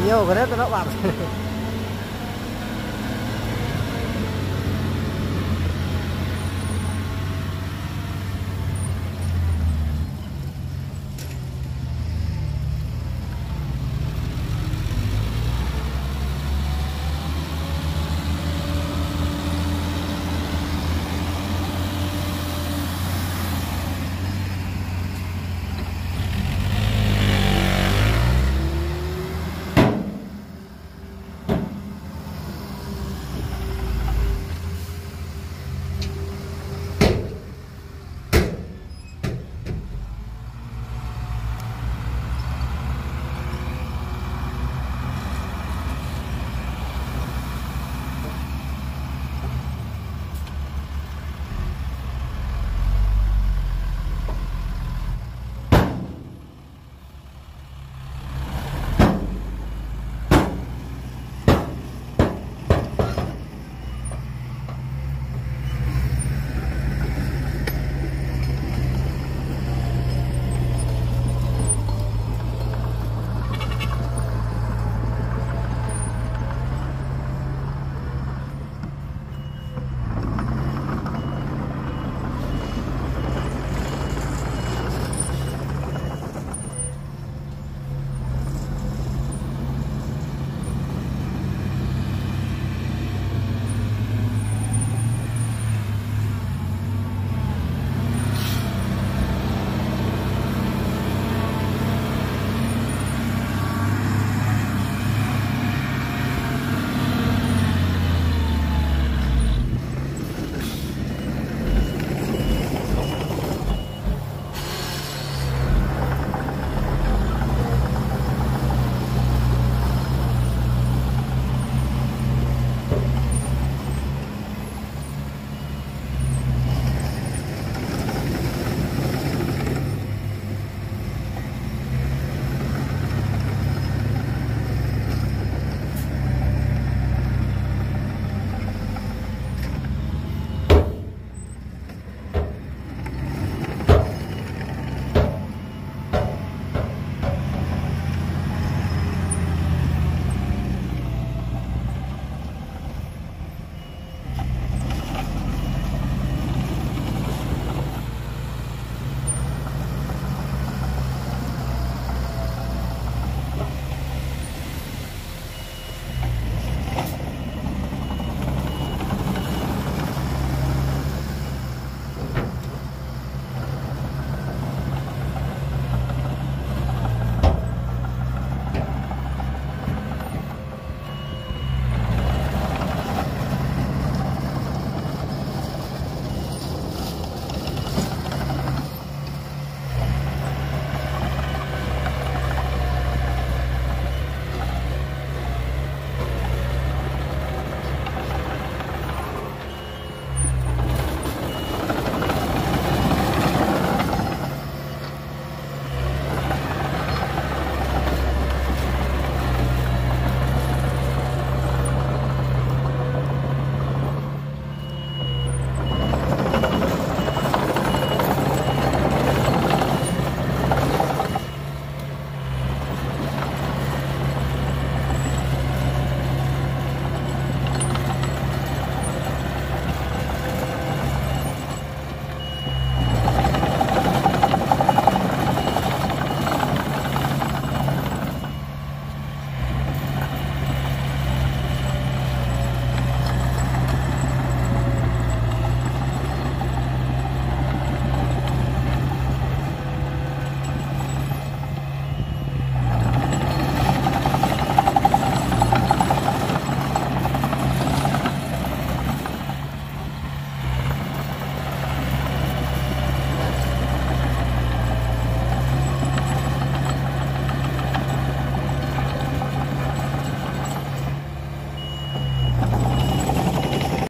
你要我那个 clip.